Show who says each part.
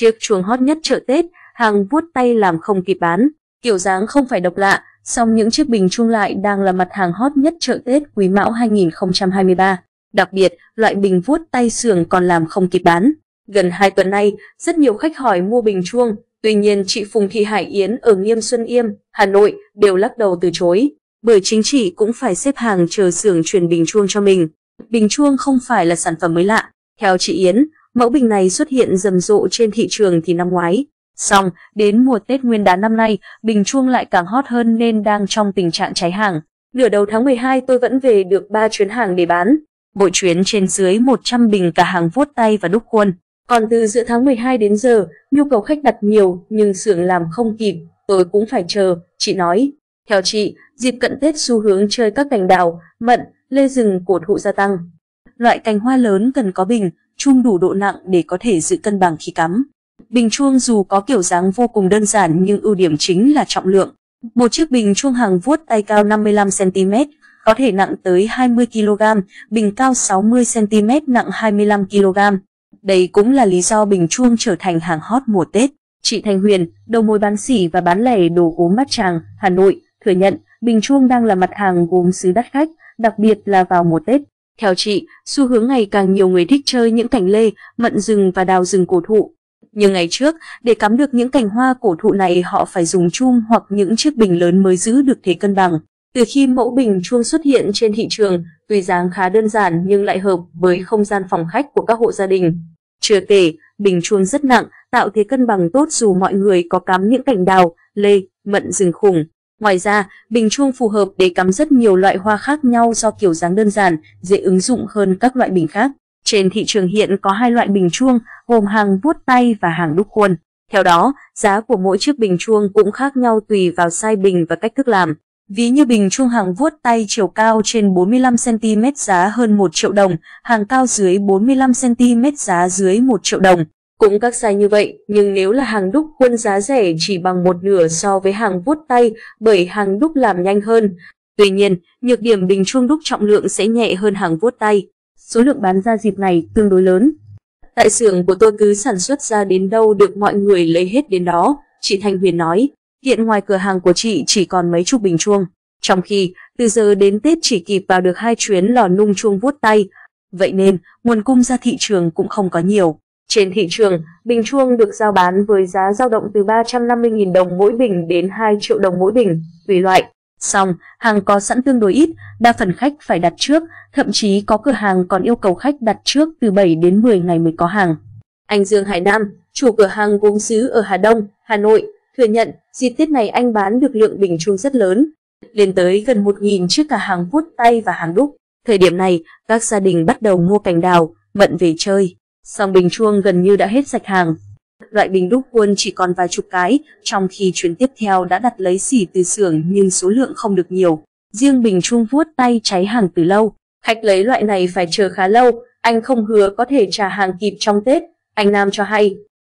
Speaker 1: chiếc chuông hot nhất chợ Tết, hàng vuốt tay làm không kịp bán. Kiểu dáng không phải độc lạ, song những chiếc bình chuông lại đang là mặt hàng hot nhất chợ Tết Quý Mão 2023. Đặc biệt, loại bình vuốt tay sườn còn làm không kịp bán. Gần 2 tuần nay, rất nhiều khách hỏi mua bình chuông, tuy nhiên chị Phùng Thị Hải Yến ở Nghiêm Xuân Yêm, Hà Nội đều lắc đầu từ chối, bởi chính chị cũng phải xếp hàng chờ xưởng chuyển bình chuông cho mình. Bình chuông không phải là sản phẩm mới lạ. Theo chị Yến, mẫu bình này xuất hiện rầm rộ trên thị trường thì năm ngoái. Xong, đến mùa Tết Nguyên đán năm nay, bình chuông lại càng hot hơn nên đang trong tình trạng cháy hàng. Nửa đầu tháng 12 tôi vẫn về được 3 chuyến hàng để bán. Mỗi chuyến trên dưới 100 bình cả hàng vuốt tay và đúc khuôn. Còn từ giữa tháng 12 đến giờ, nhu cầu khách đặt nhiều nhưng xưởng làm không kịp, tôi cũng phải chờ, chị nói. Theo chị, dịp cận Tết xu hướng chơi các cành đào, mận, lê rừng cổ thụ gia tăng. Loại cành hoa lớn cần có bình, chuông đủ độ nặng để có thể giữ cân bằng khi cắm. Bình chuông dù có kiểu dáng vô cùng đơn giản nhưng ưu điểm chính là trọng lượng. Một chiếc bình chuông hàng vuốt tay cao 55cm, có thể nặng tới 20kg, bình cao 60cm nặng 25kg. Đây cũng là lý do bình chuông trở thành hàng hot mùa Tết. Chị Thanh Huyền, đầu mối bán sỉ và bán lẻ đồ gốm Bát Tràng, Hà Nội, thừa nhận bình chuông đang là mặt hàng gốm sứ đắt khách, đặc biệt là vào mùa Tết. Theo chị, xu hướng ngày càng nhiều người thích chơi những cành lê, mận rừng và đào rừng cổ thụ. Nhưng ngày trước, để cắm được những cành hoa cổ thụ này họ phải dùng chum hoặc những chiếc bình lớn mới giữ được thế cân bằng. Từ khi mẫu bình chuông xuất hiện trên thị trường, tuy dáng khá đơn giản nhưng lại hợp với không gian phòng khách của các hộ gia đình. Chưa kể, bình chuông rất nặng, tạo thế cân bằng tốt dù mọi người có cắm những cành đào, lê, mận rừng khủng. Ngoài ra, bình chuông phù hợp để cắm rất nhiều loại hoa khác nhau do kiểu dáng đơn giản, dễ ứng dụng hơn các loại bình khác. Trên thị trường hiện có hai loại bình chuông, gồm hàng vuốt tay và hàng đúc khuôn. Theo đó, giá của mỗi chiếc bình chuông cũng khác nhau tùy vào size bình và cách thức làm. Ví như bình chuông hàng vuốt tay chiều cao trên 45cm giá hơn 1 triệu đồng, hàng cao dưới 45cm giá dưới 1 triệu đồng. Cũng các size như vậy, nhưng nếu là hàng đúc khuôn giá rẻ chỉ bằng một nửa so với hàng vuốt tay bởi hàng đúc làm nhanh hơn. Tuy nhiên, nhược điểm bình chuông đúc trọng lượng sẽ nhẹ hơn hàng vuốt tay. Số lượng bán ra dịp này tương đối lớn. Tại xưởng của tôi cứ sản xuất ra đến đâu được mọi người lấy hết đến đó, chị Thanh Huyền nói. Hiện ngoài cửa hàng của chị chỉ còn mấy chục bình chuông, trong khi từ giờ đến Tết chỉ kịp vào được hai chuyến lò nung chuông vuốt tay. Vậy nên, nguồn cung ra thị trường cũng không có nhiều. Trên thị trường, bình chuông được giao bán với giá dao động từ 350.000 đồng mỗi bình đến 2 triệu đồng mỗi bình, tùy loại. Xong, hàng có sẵn tương đối ít, đa phần khách phải đặt trước, thậm chí có cửa hàng còn yêu cầu khách đặt trước từ 7 đến 10 ngày mới có hàng. Anh Dương Hải Nam, chủ cửa hàng gốm sứ ở Hà Đông, Hà Nội, thừa nhận dịp Tết này anh bán được lượng bình chuông rất lớn, lên tới gần 1.000 chiếc cả hàng vuốt tay và hàng đúc. Thời điểm này, các gia đình bắt đầu mua cành đào, mận về chơi. Song bình chuông gần như đã hết sạch hàng. Loại bình đúc khuôn chỉ còn vài chục cái, trong khi chuyến tiếp theo đã đặt lấy xỉ từ xưởng nhưng số lượng không được nhiều. Riêng bình chuông vuốt tay cháy hàng từ lâu. Khách lấy loại này phải chờ khá lâu, anh không hứa có thể trả hàng kịp trong Tết. Anh Nam cho hay,